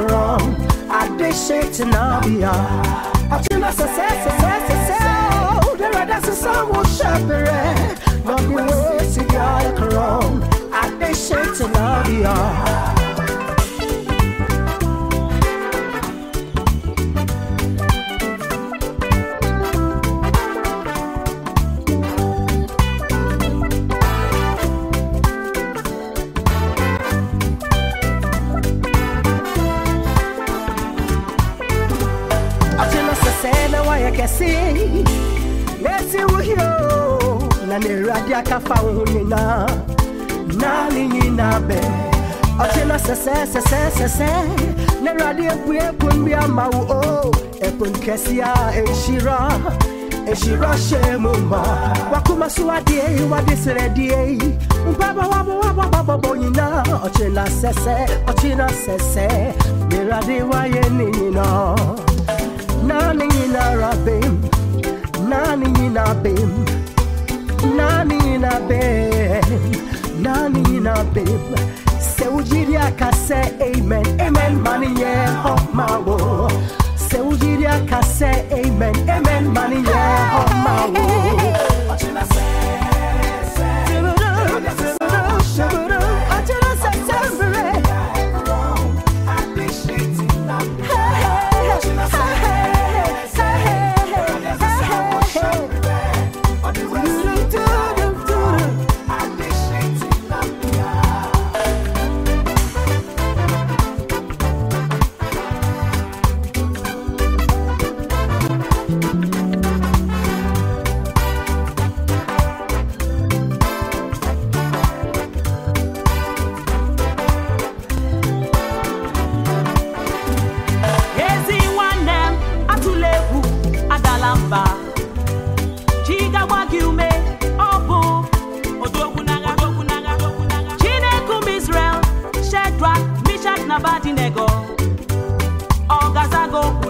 bia ekrom ade shit na bia Achina se se se se se se oh the red as some will shabere Not be wesi bia ekrom ade shit na bia se na waya kesi. Nesi wuhio na ne radi akafa wo nyina na. Ne nyina be? Achina se se se se se se ne radi ebu epun bi ama wo o. Epun kesi a enshira enshira shemu ma. Wakuma so ade wade sere die. Mbaba wabo wabo wabo bo nyina. Achina se se achina se se ne radi bim. Nani nyina bim? Nani nyina bim? Se ujiri akase amen Amen mani ye hot mawo Se ujiri akase amen Amen mani ye hot mawo mba chiga gwa gị ume ọ bụ chineke ụmụ israel shedrak mishak na badinego ọgazago kwule ye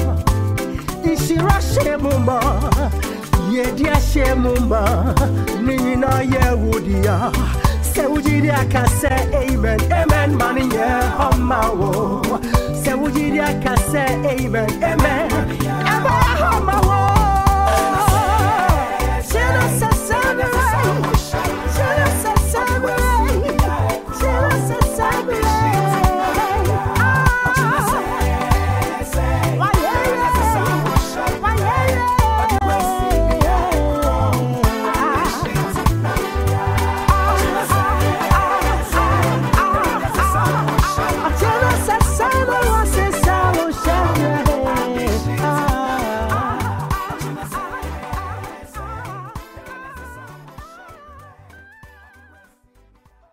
Shemuma, Ishira Shemuma, Yedia Shemuma, Nina Yehudia, Sewujidia can say amen, amen,